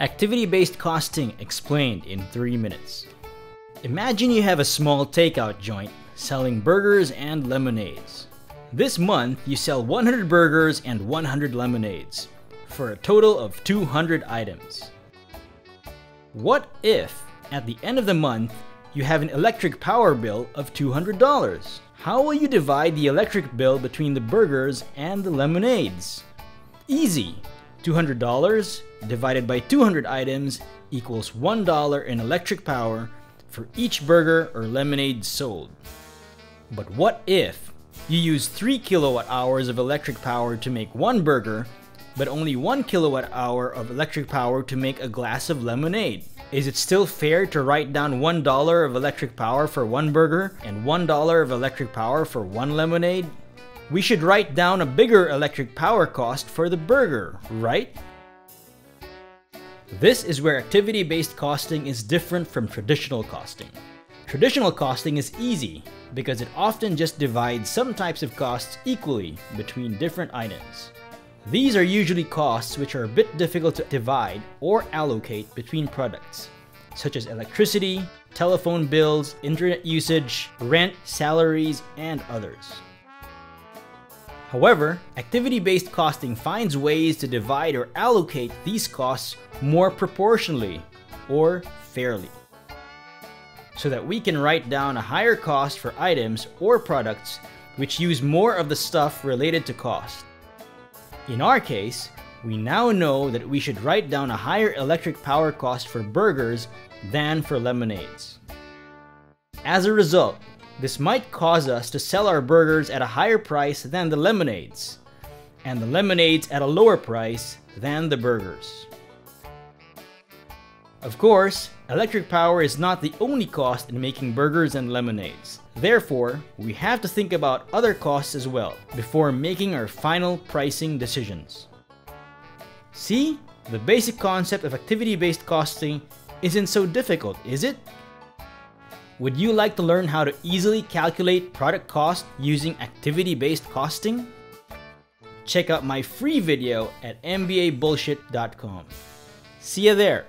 Activity-based costing explained in 3 minutes. Imagine you have a small takeout joint selling burgers and lemonades. This month, you sell 100 burgers and 100 lemonades for a total of 200 items. What if, at the end of the month, you have an electric power bill of $200? How will you divide the electric bill between the burgers and the lemonades? Easy! $200 divided by 200 items equals $1 in electric power for each burger or lemonade sold. But what if you use 3 kilowatt hours of electric power to make one burger, but only 1 kilowatt hour of electric power to make a glass of lemonade? Is it still fair to write down $1 of electric power for one burger and $1 of electric power for one lemonade? We should write down a bigger electric power cost for the burger, right? This is where activity-based costing is different from traditional costing. Traditional costing is easy because it often just divides some types of costs equally between different items. These are usually costs which are a bit difficult to divide or allocate between products, such as electricity, telephone bills, internet usage, rent, salaries, and others. However, activity-based costing finds ways to divide or allocate these costs more proportionally or fairly so that we can write down a higher cost for items or products which use more of the stuff related to cost. In our case, we now know that we should write down a higher electric power cost for burgers than for lemonades. As a result, this might cause us to sell our burgers at a higher price than the lemonades, and the lemonades at a lower price than the burgers. Of course, electric power is not the only cost in making burgers and lemonades. Therefore, we have to think about other costs as well before making our final pricing decisions. See? The basic concept of activity-based costing isn't so difficult, is it? Would you like to learn how to easily calculate product cost using activity-based costing? Check out my free video at mbabullshit.com. See you there!